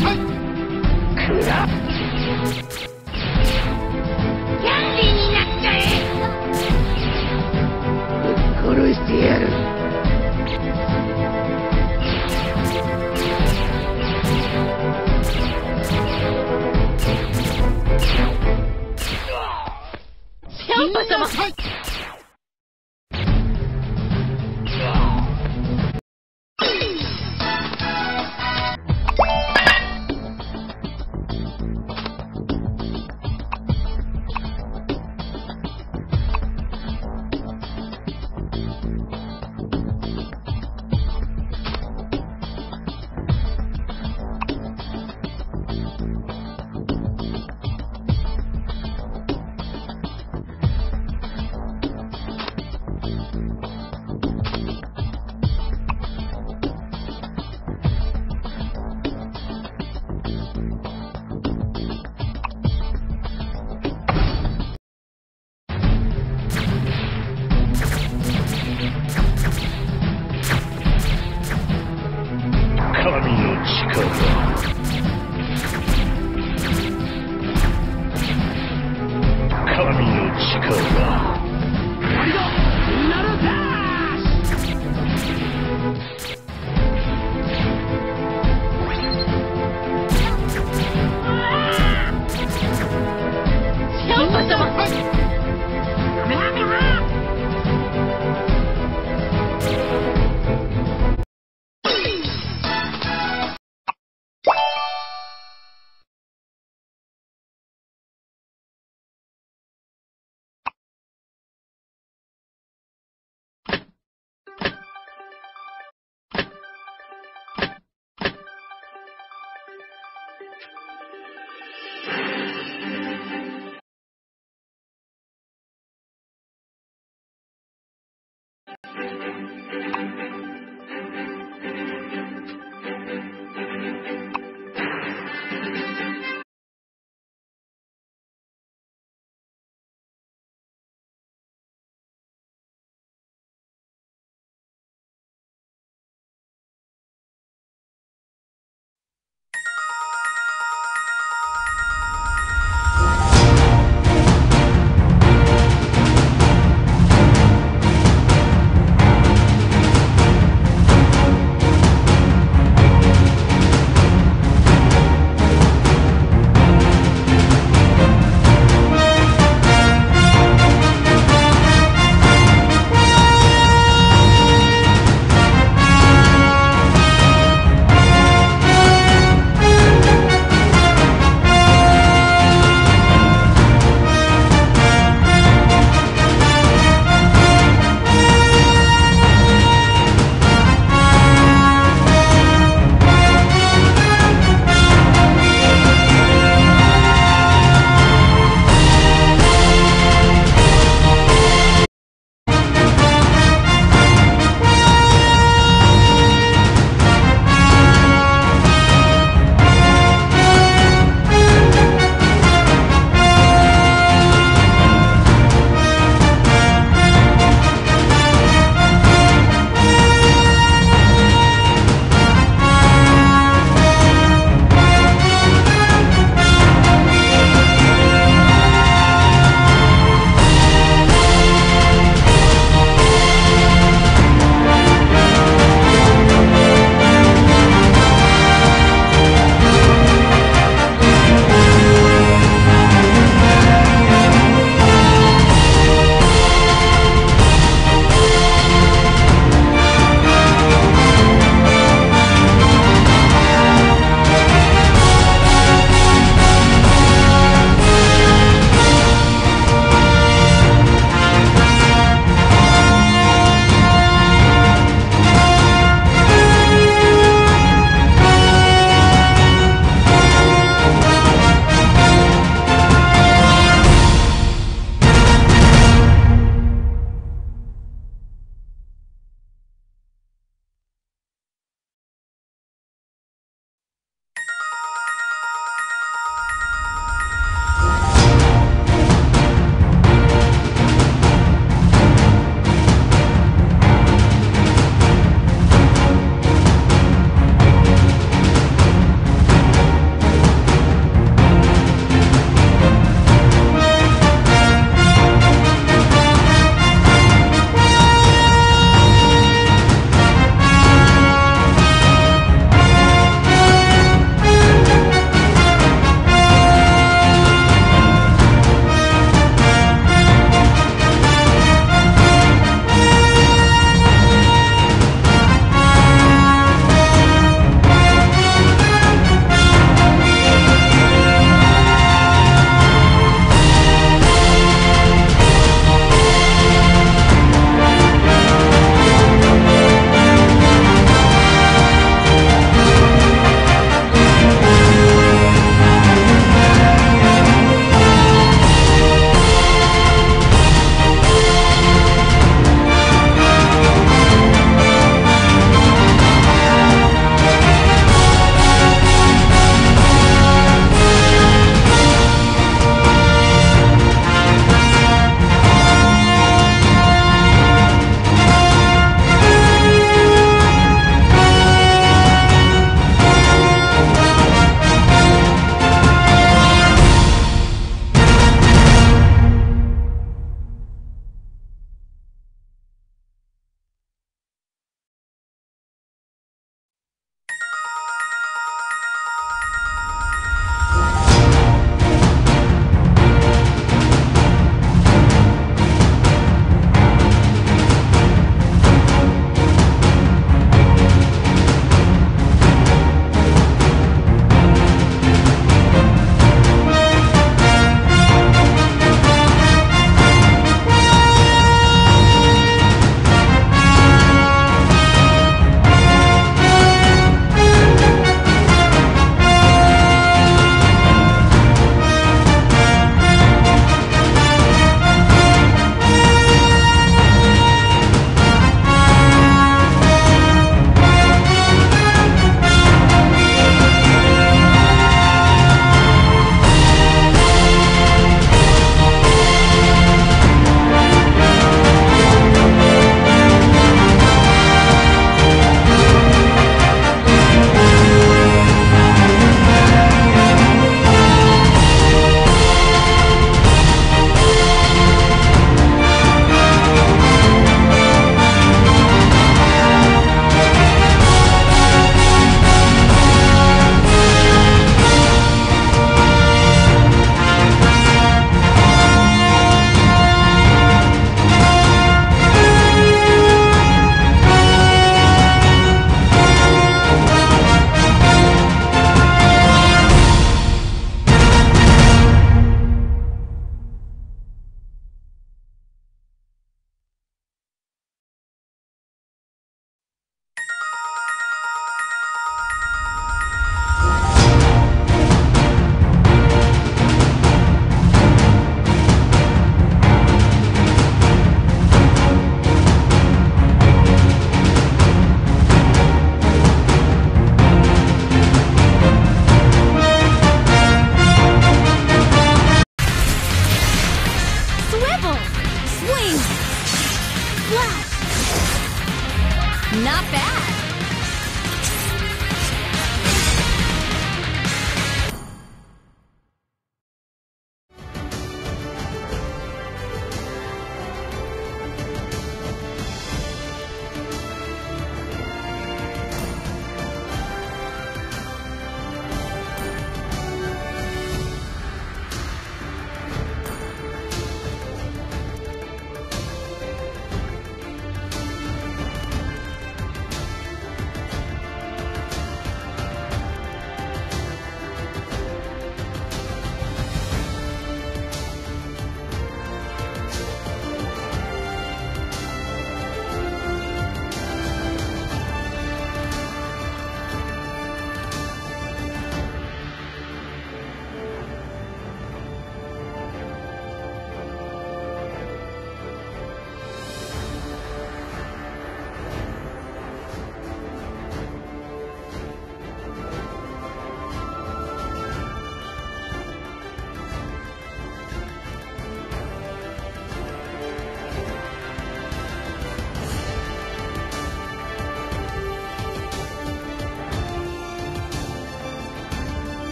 Hey!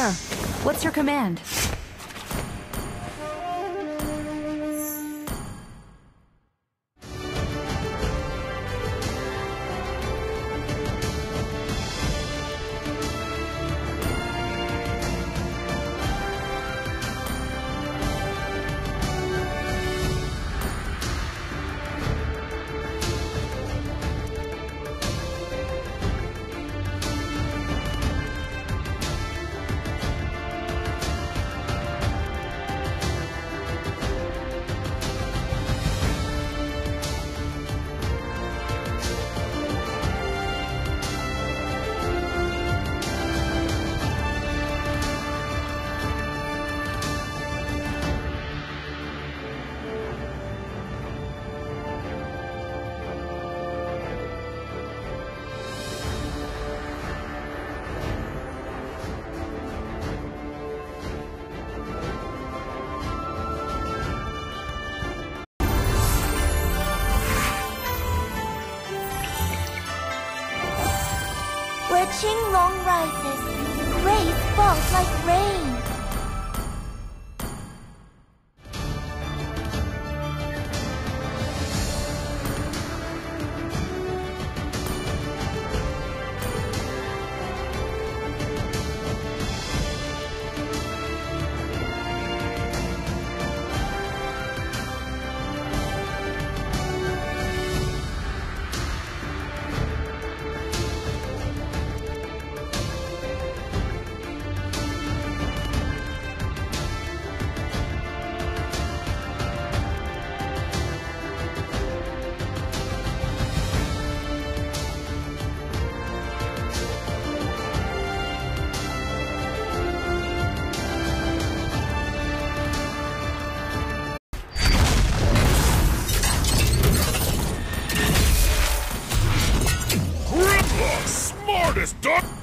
Sir, what's your command? Qinglong rises, grace falls like rain. Smartest duck!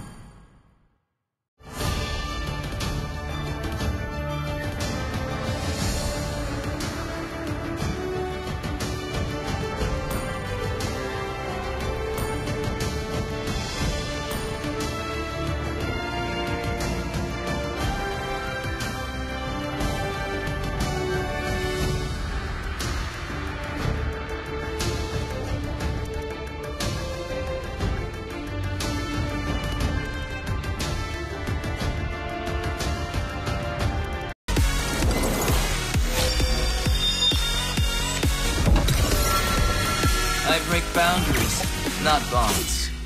Break boundaries, not bonds.